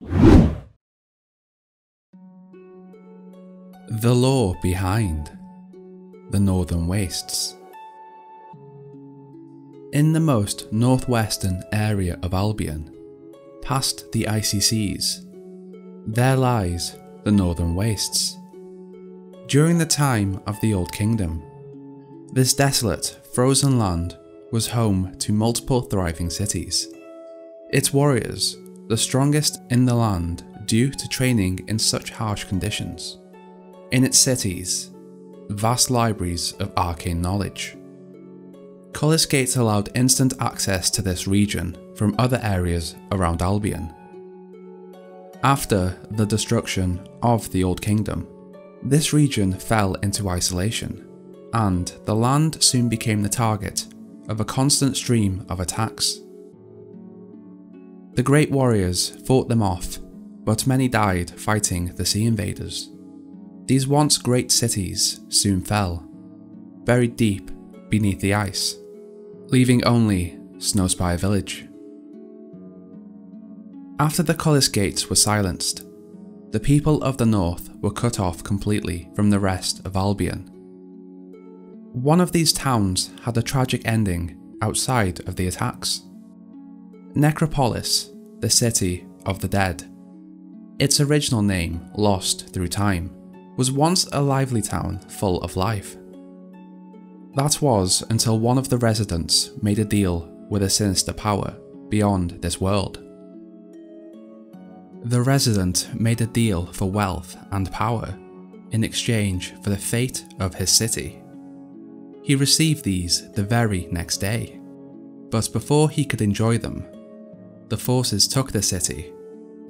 The Lore behind the Northern Wastes. In the most northwestern area of Albion, past the icy seas, there lies the Northern Wastes. During the time of the Old Kingdom, this desolate, frozen land was home to multiple thriving cities. Its warriors, the strongest in the land due to training in such harsh conditions. In its cities, vast libraries of arcane knowledge. Cullis Gates allowed instant access to this region from other areas around Albion. After the destruction of the Old Kingdom, this region fell into isolation, and the land soon became the target of a constant stream of attacks. The great warriors fought them off, but many died fighting the sea invaders. These once great cities soon fell, buried deep beneath the ice, leaving only Snowspire Village. After the Cullis Gates were silenced, the people of the north were cut off completely from the rest of Albion. One of these towns had a tragic ending outside of the attacks. Necropolis, the city of the dead. Its original name, lost through time, was once a lively town full of life. That was until one of the residents made a deal with a sinister power beyond this world. The resident made a deal for wealth and power in exchange for the fate of his city. He received these the very next day, but before he could enjoy them, the forces took the city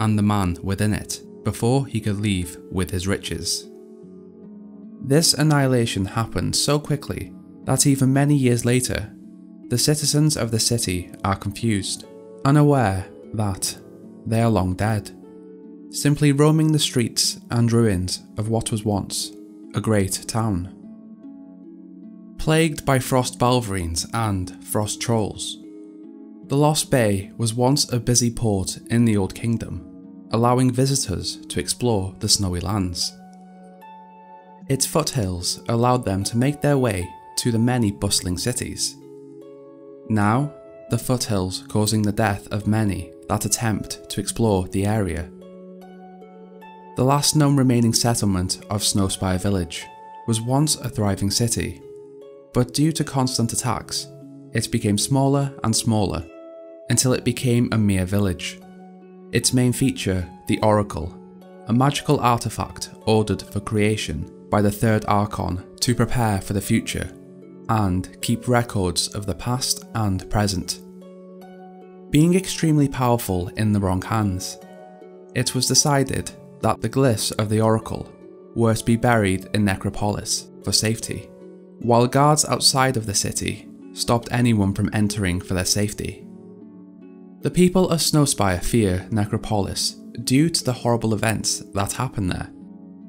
and the man within it before he could leave with his riches. This annihilation happened so quickly that even many years later, the citizens of the city are confused, unaware that they are long dead, simply roaming the streets and ruins of what was once a great town. Plagued by frost balverines and frost trolls, the Lost Bay was once a busy port in the Old Kingdom, allowing visitors to explore the snowy lands. Its foothills allowed them to make their way to the many bustling cities. Now, the foothills causing the death of many that attempt to explore the area. The last known remaining settlement of Snowspire Village was once a thriving city, but due to constant attacks, it became smaller and smaller until it became a mere village. Its main feature, the Oracle, a magical artifact ordered for creation by the Third Archon to prepare for the future and keep records of the past and present. Being extremely powerful in the wrong hands, it was decided that the glyphs of the Oracle were to be buried in Necropolis for safety, while guards outside of the city stopped anyone from entering for their safety. The people of Snowspire fear Necropolis due to the horrible events that happen there.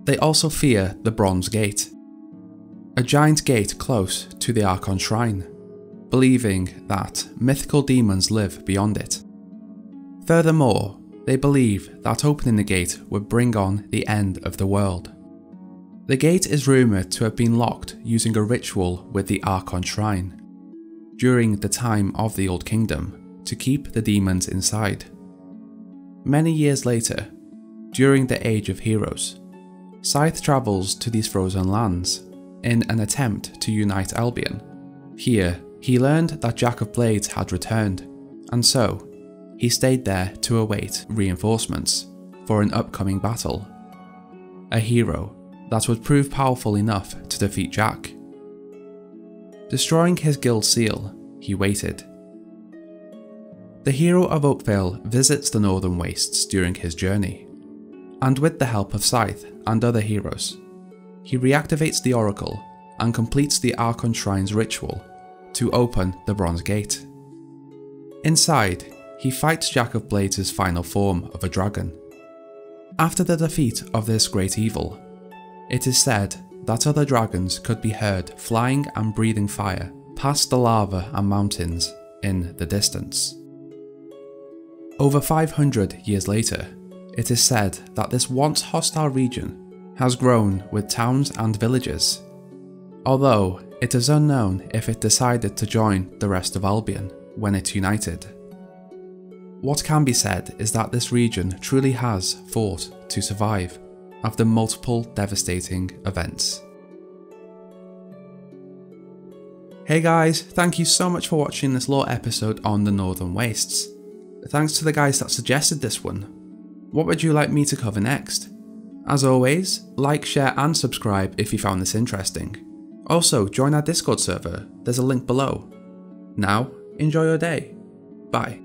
They also fear the Bronze Gate, a giant gate close to the Archon Shrine, believing that mythical demons live beyond it. Furthermore, they believe that opening the gate would bring on the end of the world. The gate is rumoured to have been locked using a ritual with the Archon Shrine during the time of the Old Kingdom to keep the demons inside. Many years later, during the Age of Heroes, Scythe travels to these frozen lands in an attempt to unite Albion. Here, he learned that Jack of Blades had returned, and so, he stayed there to await reinforcements for an upcoming battle. A hero that would prove powerful enough to defeat Jack. Destroying his guild seal, he waited. The hero of Oakvale visits the Northern Wastes during his journey, and with the help of Scythe and other heroes, he reactivates the Oracle and completes the Archon Shrine's ritual to open the Bronze Gate. Inside, he fights Jack of Blades' final form of a dragon. After the defeat of this great evil, it is said that other dragons could be heard flying and breathing fire past the lava and mountains in the distance. Over 500 years later, it is said that this once hostile region has grown with towns and villages, although it is unknown if it decided to join the rest of Albion when it united. What can be said is that this region truly has fought to survive after multiple devastating events. Hey guys, thank you so much for watching this lore episode on the Northern Wastes. Thanks to the guys that suggested this one. What would you like me to cover next? As always, like, share and subscribe if you found this interesting. Also, join our Discord server, there's a link below. Now, enjoy your day. Bye.